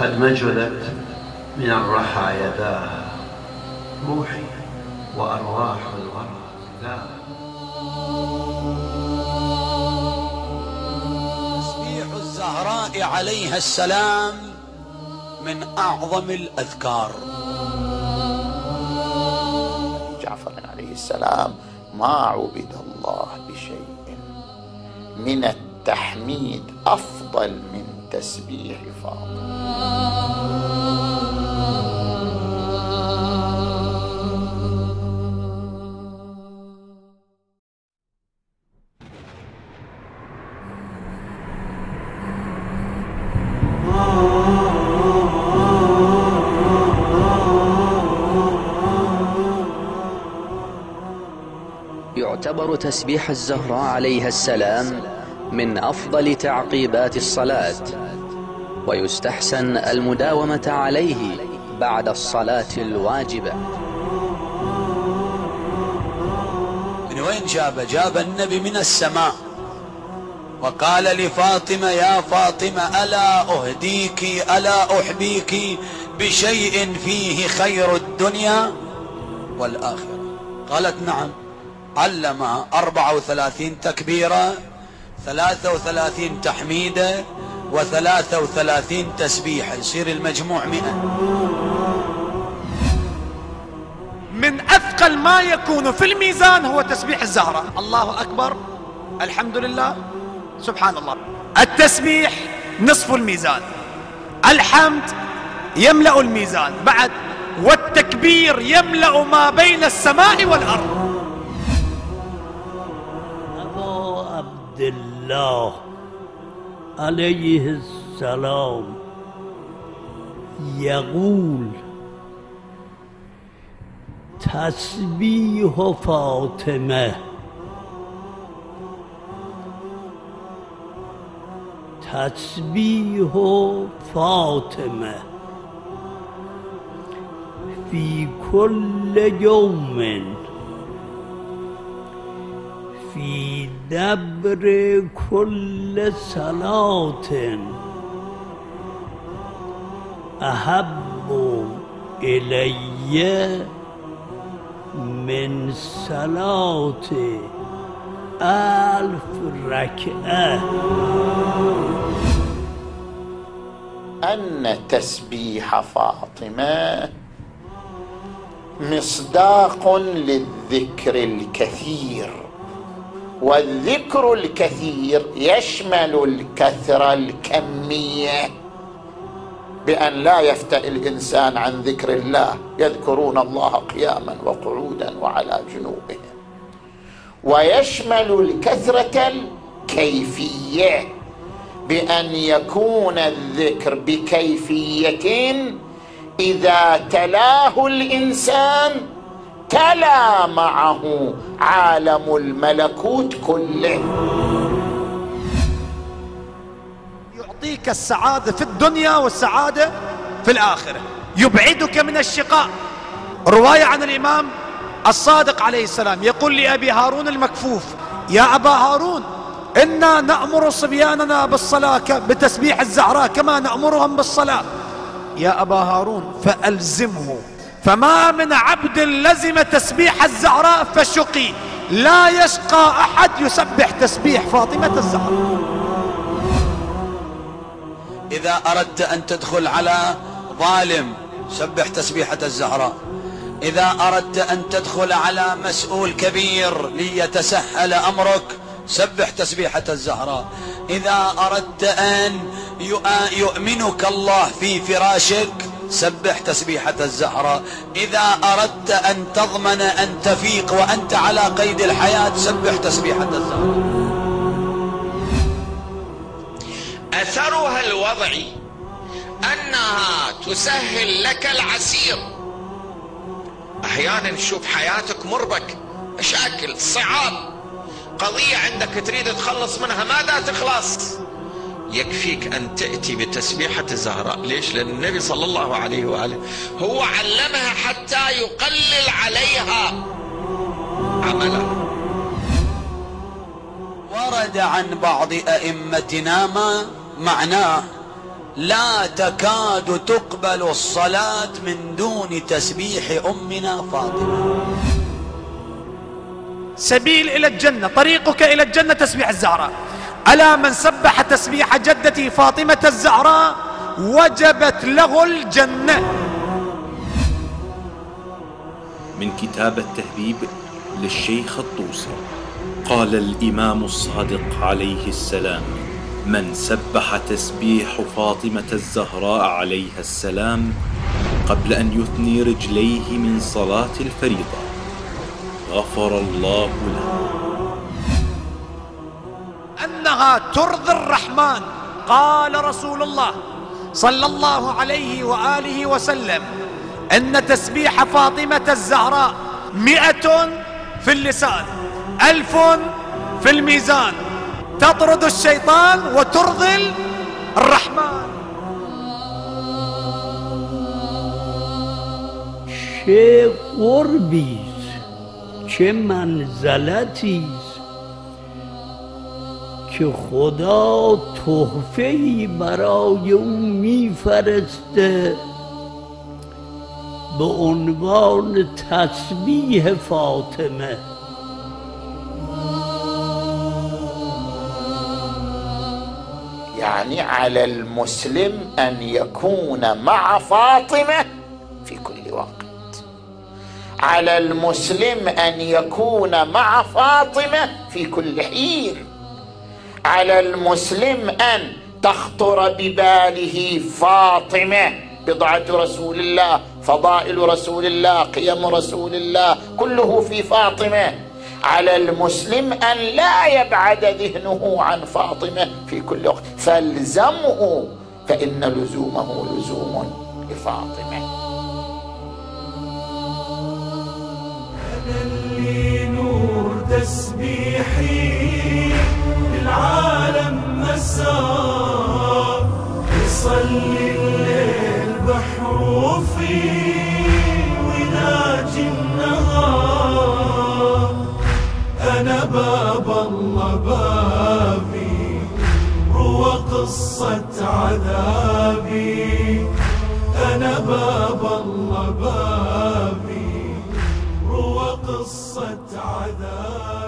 قد مجلت من الرحى يداها روحي وأرواح الورى لا تسبيح الزهراء عليها السلام من أعظم الأذكار. جعفر عليه السلام ما عبد الله بشيء. من التحميد أفضل من تسبيح فاطمة. يعتبر تسبيح الزهراء عليها السلام من أفضل تعقيبات الصلاة ويستحسن المداومة عليه بعد الصلاة الواجبة. من وين جابه جاب النبي من السماء. وقال لفاطمة يا فاطمة ألا أهديك ألا أحبيك بشيء فيه خير الدنيا والآخرة؟ قالت نعم. علمها 34 تكبيرة 33 تحميدة و33 تسبيحة يصير المجموع 100 من أثقل ما يكون في الميزان هو تسبيح الزهرة. الله أكبر. الحمد لله. سبحان الله. التسبيح نصف الميزان. الحمد يملأ الميزان. بعد والتكبير يملأ ما بين السماء والأرض. عبد الله علیه السلام یقول تسبیح فاطمه. تسبیح فاطمه فی کل یوم. في دبر كل صلاة. أحب إلي من صلاة ألف ركعة. أن تسبيح فاطمة مصداق للذكر الكثير. والذكر الكثير يشمل الكثرة الكمية. بأن لا يفتئ الإنسان عن ذكر الله. يذكرون الله قياما وقعودا وعلى جنوبهم. ويشمل الكثرة الكيفية. بأن يكون الذكر بكيفية إذا تلاه الإنسان تلا معه عالم الملكوت كله. يعطيك السعادة في الدنيا والسعادة في الآخرة. يبعدك من الشقاء. رواية عن الإمام الصادق عليه السلام يقول لأبي هارون المكفوف يا أبا هارون إنا نأمر صبياننا بالصلاة بتسبيح الزهراء كما نأمرهم بالصلاة. يا أبا هارون فألزمه. فما من عبد لزم تسبيح الزهراء فشقي لا يشقى أحد يسبح تسبيح فاطمة الزهراء. إذا أردت أن تدخل على ظالم سبح تسبيحة الزهراء. إذا أردت أن تدخل على مسؤول كبير ليتسهل أمرك سبح تسبيحة الزهراء. إذا أردت أن يؤمنك الله في فراشك سبح تسبيحة الزهراء إذا أردت أن تضمن أن تفيق وأنت على قيد الحياة سبح تسبيحة الزهراء أثرها الوضعي أنها تسهل لك العسير. أحيانا تشوف حياتك مربك مشاكل صعاب. قضية عندك تريد تخلص منها ماذا تخلص؟ يكفيك أن تأتي بتسبيحة الزهراء. ليش؟ لأن النبي صلى الله عليه وآله هو علمها حتى يقلل عليها عملها ورد عن بعض أئمتنا ما معناه لا تكاد تقبل الصلاة من دون تسبيح أمنا فاطمة. سبيل إلى الجنة طريقك إلى الجنة تسبيح الزهراء. ألا من سبح تسبيح جدتي فاطمة الزهراء وجبت له الجنة. من كتاب التهذيب للشيخ الطوسي قال الإمام الصادق عليه السلام من سبح تسبيح فاطمة الزهراء عليها السلام قبل أن يثني رجليه من صلاة الفريضة غفر الله له. أنها ترضي الرحمن. قال رسول الله صلى الله عليه وآله وسلم أن تسبيح فاطمة الزهراء مئة في اللسان ألف في الميزان. تطرد الشيطان وترضي الرحمن. چه قربی است چه منزلتی است؟ که خدا تحفه برای أو میفرسته. به عنوان تسبیح فاطمه. يعني على المسلم ان يكون مع فاطمه في كل وقت. على المسلم ان يكون مع فاطمه في كل حين على المسلم أن تخطر بباله فاطمة. بضعة رسول الله فضائل رسول الله قيم رسول الله كله في فاطمة. على المسلم أن لا يبعد ذهنه عن فاطمة في كل وقت. فالزمه فإن لزومه لزوم لفاطمة. اللي نور تسبيحي. قصة عذابي. أنا باب الله بابي. روى قصة عذابي.